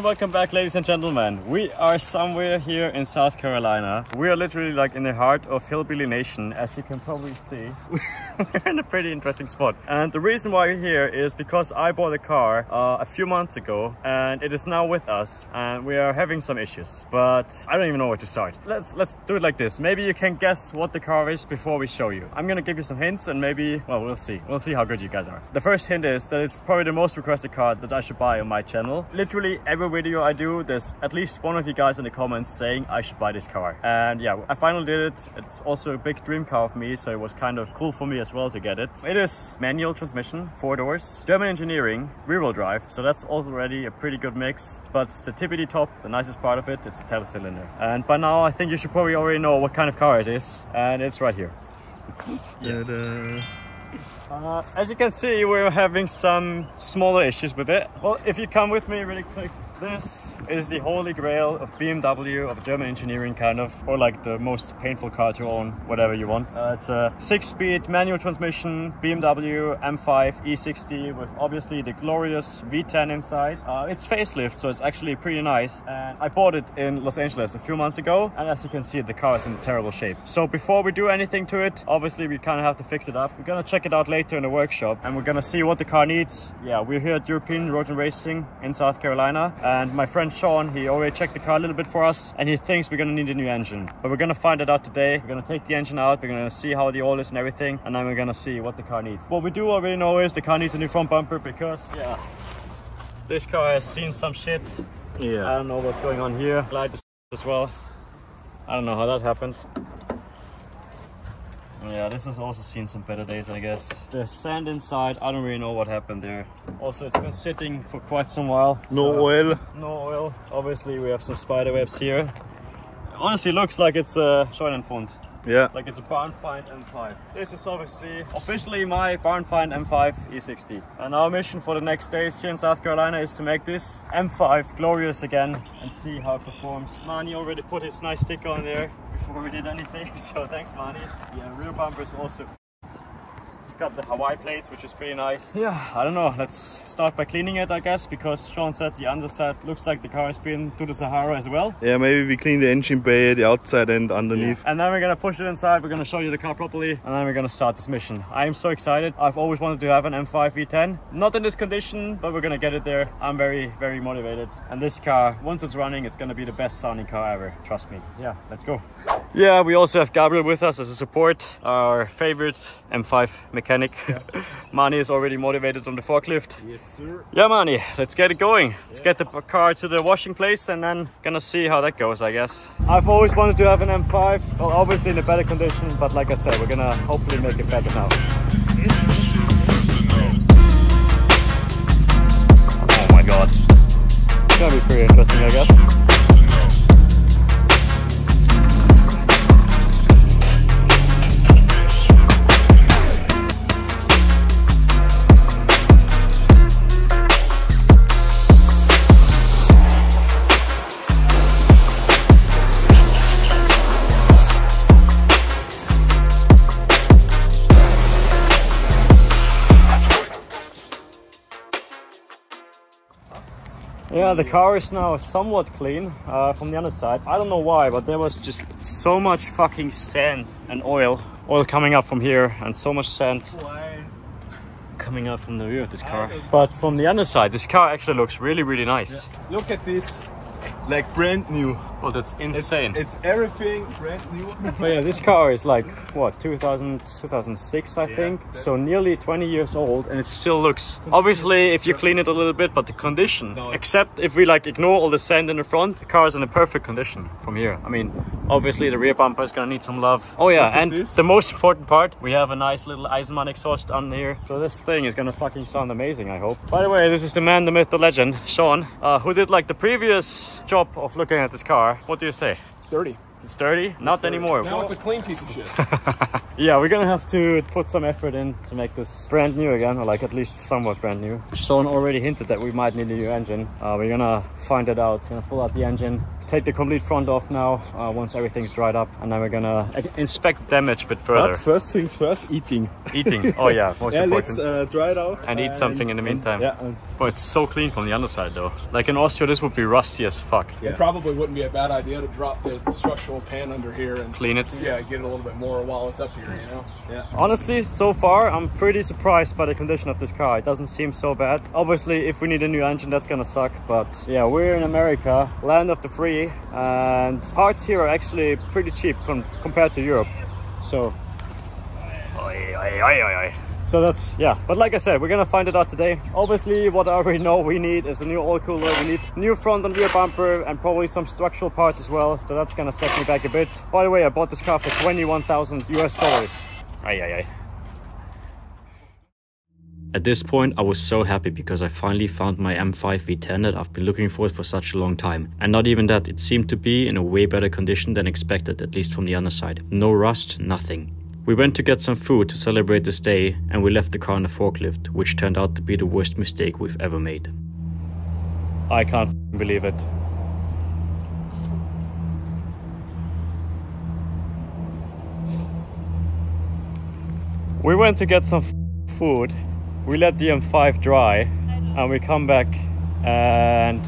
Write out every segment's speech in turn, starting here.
And welcome back ladies and gentlemen. We are somewhere here in South Carolina. We are literally like in the heart of Hillbilly Nation as you can probably see. we're in a pretty interesting spot. And the reason why we're here is because I bought a car uh, a few months ago and it is now with us and we are having some issues. But I don't even know where to start. Let's let's do it like this. Maybe you can guess what the car is before we show you. I'm gonna give you some hints and maybe, well, we'll see. We'll see how good you guys are. The first hint is that it's probably the most requested car that I should buy on my channel. Literally every video I do, there's at least one of you guys in the comments saying I should buy this car. And yeah, I finally did it. It's also a big dream car of me, so it was kind of cool for me as well to get it. It is manual transmission, four doors, German engineering, rear-wheel drive, so that's already a pretty good mix. But the tippity top, the nicest part of it, it's a ten cylinder. And by now, I think you should probably already know what kind of car it is, and it's right here. Yeah. Uh, as you can see, we're having some smaller issues with it. Well, if you come with me really quick, this is the holy grail of BMW, of German engineering kind of, or like the most painful car to own, whatever you want. Uh, it's a six-speed manual transmission BMW M5 E60 with obviously the glorious V10 inside. Uh, it's facelift, so it's actually pretty nice. And I bought it in Los Angeles a few months ago, and as you can see, the car is in terrible shape. So before we do anything to it, obviously we kind of have to fix it up. We're gonna check it out later in the workshop, and we're gonna see what the car needs. Yeah, we're here at European Road and Racing in South Carolina, and my friend Sean, he already checked the car a little bit for us and he thinks we're gonna need a new engine. But we're gonna find it out today. We're gonna take the engine out, we're gonna see how the oil is and everything, and then we're gonna see what the car needs. What we do already know is the car needs a new front bumper because, yeah, this car has seen some shit. Yeah. I don't know what's going on here. Light as well. I don't know how that happened. Yeah, this has also seen some better days, I guess. The sand inside, I don't really know what happened there. Also, it's been sitting for quite some while. No so- oil. No oil. Obviously, we have some spider webs here. Honestly, looks like it's uh, a Scheunenfund. Yeah. Like it's a barn find M5. This is obviously officially my barn find M5 E60. And our mission for the next days here in South Carolina is to make this M5 glorious again and see how it performs. Mani already put his nice sticker on there before we did anything, so thanks Mani. Yeah, rear bumper is also got the Hawaii plates, which is pretty nice. Yeah, I don't know. Let's start by cleaning it, I guess, because Sean said the underside looks like the car has been to the Sahara as well. Yeah, maybe we clean the engine bay, the outside and underneath. And then we're gonna push it inside, we're gonna show you the car properly, and then we're gonna start this mission. I am so excited. I've always wanted to have an M5 V10. Not in this condition, but we're gonna get it there. I'm very, very motivated. And this car, once it's running, it's gonna be the best sounding car ever. Trust me. Yeah, let's go. Yeah, we also have Gabriel with us as a support, our favorite M5 mechanic. Mani is already motivated on the forklift. Yes, sir. Yeah, Mani, let's get it going. Let's get the car to the washing place and then gonna see how that goes, I guess. I've always wanted to have an M5, well, obviously in a better condition, but like I said, we're gonna hopefully make it better now. Oh my god. It's gonna be pretty interesting, I guess. Yeah, the car is now somewhat clean uh, from the other side. I don't know why, but there was just so much fucking sand and oil. Oil coming up from here and so much sand coming out from the rear of this car. But from the other side, this car actually looks really, really nice. Look at this, like brand new. Oh, that's insane. it's everything brand new. But yeah, this car is like, what, 2000, 2006, I think? So nearly 20 years old and it still looks, obviously, if you clean it a little bit, but the condition, No, except if we like ignore all the sand in the front, the car is in a perfect condition from here. I mean, obviously the rear bumper is gonna need some love. Oh yeah, and this. the most important part, we have a nice little Eisenmann exhaust on here. So this thing is gonna fucking sound amazing, I hope. By the way, this is the man, the myth, the legend, Sean, uh, who did like the previous job of looking at this car. What do you say? It's dirty. It's dirty? Not anymore. Now it's a clean piece of shit. Yeah, we're gonna have to put some effort in to make this brand new again, or like at least somewhat brand new. Sean already hinted that we might need a new engine. Uh, we're gonna find it out, gonna pull out the engine, take the complete front off now uh, once everything's dried up, and then we're gonna inspect damage a bit further. But first things first, eating. Eating. Oh yeah, most yeah, important. let's uh, dry it out. and eat something in the and- meantime. Yeah. and- But it's so clean from the underside though. Like in Austria, this would be rusty as fuck. Yeah. It probably wouldn't be a bad idea to drop the structural pan under here and Clean it. Yeah, get it a little bit more while it's up here. You know. yeah. Honestly, so far, I'm pretty surprised by the condition of this car. It doesn't seem so bad. Obviously, if we need a new engine, that's gonna suck. But yeah, we're in America, land of the free, and parts here are actually pretty cheap com compared to Europe. So, oi, oi, oi. so that's yeah. But like I said, we're gonna find it out today. Obviously, what I already know we need is a new oil cooler. We need new front and rear bumper, and probably some structural parts as well. So that's gonna set me back a bit. By the way, I bought this car for 21,000 US dollars. Ay, ay, ay. At this point, I was so happy because I finally found my M5 V10 that I've been looking for for such a long time. And not even that, it seemed to be in a way better condition than expected, at least from the underside. No rust, nothing. We went to get some food to celebrate this day, and we left the car on a forklift, which turned out to be the worst mistake we've ever made. I can't believe it. We went to get some food. We let the M5 dry and we come back and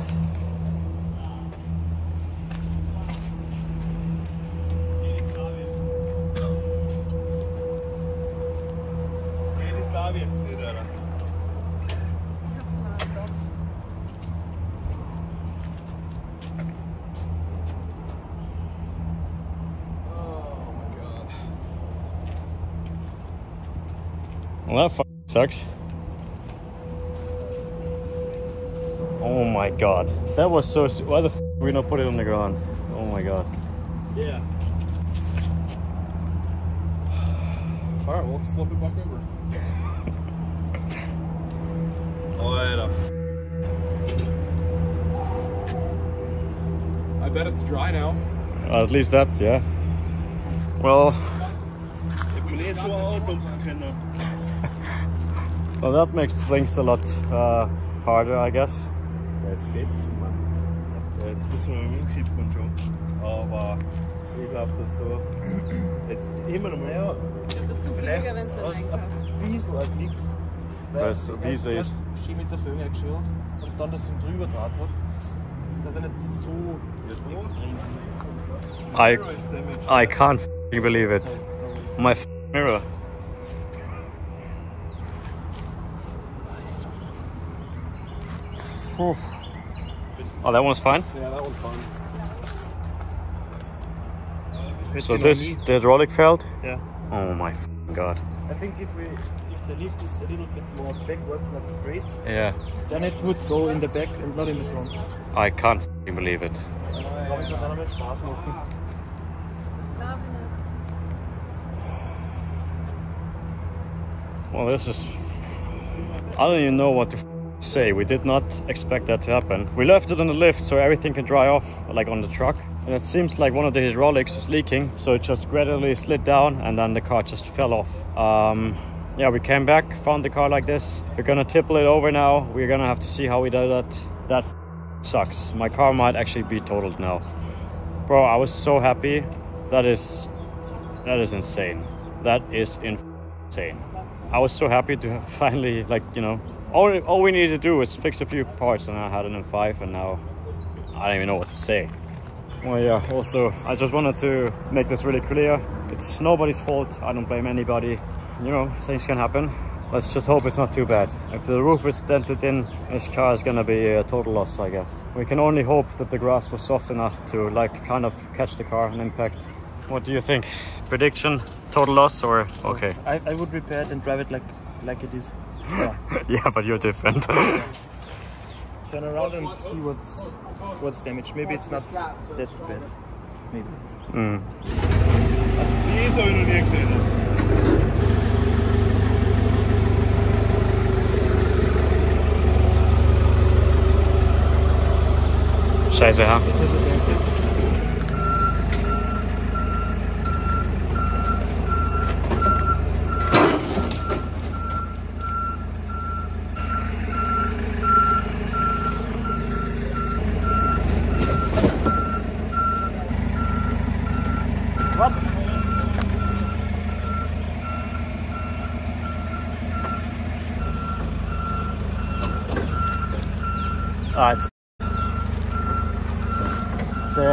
well that sucks. Oh my god. That was so why the f- did we not put it on the ground? Oh my god. Yeah. All right, well let's flip it back over. Alter. I bet it's dry now. At least that, yeah. Well, Jeg tror også, du kender. well that makes things a lot uh, harder, I guess. Das ist fett, Mann. Ja, Jetzt müssen wir umkippen schon. Aber ich glaube, dass so. Jetzt immer noch mehr. Ich glaube, das kommt Vielleicht billiger, wenn es dann ein bisschen ein Blick. Weißt du, wie sie ist. Schön mit der Föhn geschürt und dann das zum drüber draht wird, dass er nicht so nichts drin I. I can't f***ing believe it. My mirror. Whew. Oh, that one's fine. Yeah, that one's fine. So this, the hydraulic failed? Yeah. Oh my god. I think if we if the lift is a little bit more backwards, not straight, Yeah, then it would go in the back and not in the front. I can't believe it. Glaube ich, wird dann einmal Spaß machen. Ich glaube nicht. Well, this is. I don't even know what to f- say. We did not expect that to happen. We left it on the lift so everything can dry off, like on the truck. And it seems like one of the hydraulics is leaking, so it just gradually slid down and then the car just fell off. Um, yeah, we came back, found the car like this. We're gonna tipple it over now. We're gonna have to see how we do that. That sucks. My car might actually be totaled now. Bro, I was so happy. That is. That is insane. That is insane. I was so happy to finally, like, you know, all, all we needed to do was fix a few parts and I had an M5 and now I don't even know what to say. Well, yeah, also, I just wanted to make this really clear. It's nobody's fault. I don't blame anybody. You know, things can happen. Let's just hope it's not too bad. If the roof is dented in, this car is gonna be a total loss, I guess. We can only hope that the grass was soft enough to, like, kind of catch the car and impact. What do you think? Prediction? Total loss or okay? I, I would repair it and drive it like like it is. Yeah. yeah, but you're different. Turn around and see what's what's damaged. Maybe it's not that bad. Maybe. mm. Also, die habe ich noch nie gesehen. Scheiße, ja.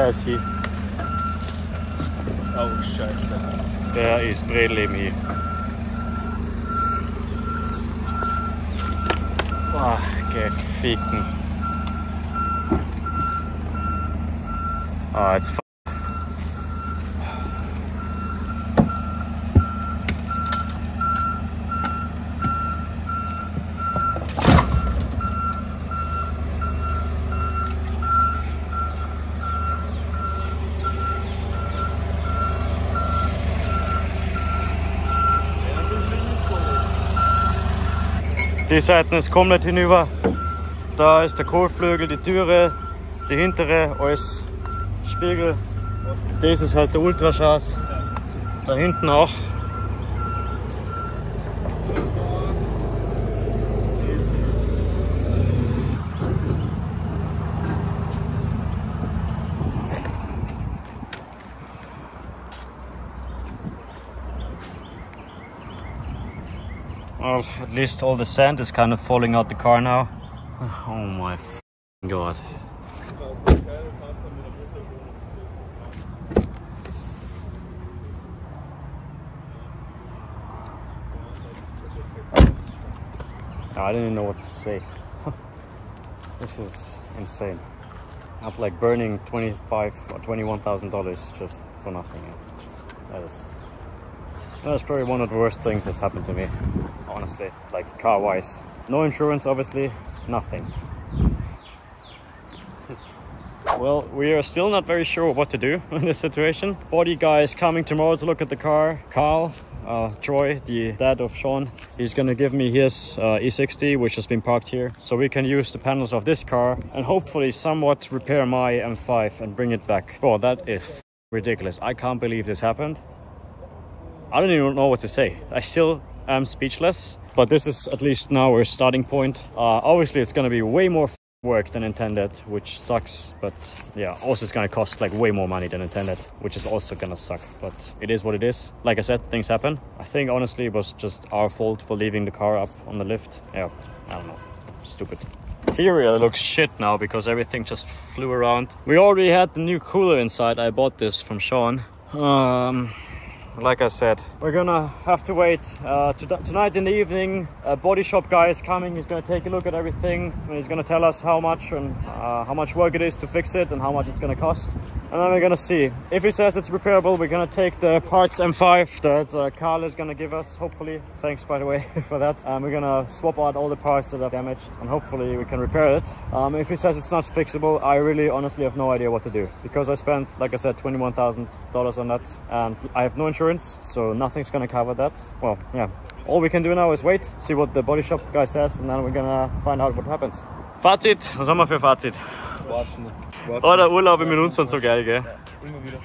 Der ist hier. Oh, scheiße. Der ist Bredleben hier. Ach, geficken. Ah, jetzt. Die Seite ist komplett hinüber. Da ist der Kotflügel, die Türe, die hintere, alles Spiegel. Das ist halt der Ultraschas. Da hinten auch. Well, at least all the sand is kind of falling out the car now. Oh my god. I even know what to say. this is insane. That's like burning twenty-five or twenty-one thousand dollars just for nothing. That is that's probably one of the worst things that's happened to me, honestly, like car wise. No insurance, obviously, nothing. well, we are still not very sure what to do in this situation. Body guy is coming tomorrow to look at the car. Carl, uh, Troy, the dad of Sean, he's gonna give me his uh, E60, which has been parked here. So we can use the panels of this car and hopefully somewhat repair my M5 and bring it back. Oh, that is ridiculous. I can't believe this happened. I don't even know what to say. I still am speechless, but this is at least now our starting point. Uh, obviously, it's to be way more work than intended, which sucks. But yeah, also it's to cost like way more money than intended, which is also to suck. But it is what it is. Like I said, things happen. I think honestly it was just our fault for leaving the car up on the lift. Yeah, I don't know. Stupid. Interior looks shit now because everything just flew around. We already had the new cooler inside. I bought this from Sean. Um, like I said, we're gonna have to wait uh, to tonight in the evening. A body shop guy is coming. He's gonna take a look at everything and he's gonna tell us how much and uh, how much work it is to fix it and how much it's gonna cost. And then we're gonna see. If he says it's repairable, we're gonna take the parts M5 that uh, Carl is gonna give us, hopefully. Thanks, by the way, for that. And we're gonna swap out all the parts that are damaged and hopefully we can repair it. Um, if he says it's not fixable, I really honestly have no idea what to do because I spent, like I said, $21,000 on that and I have no insurance, so nothing's gonna cover that. Well, yeah. All we can do now is wait, see what the body shop guy says, and then we're gonna find out what happens. Fazit, was haben wir für Fazit? Warten. Oh, der Urlaub in München so geil, gell? Immer wieder.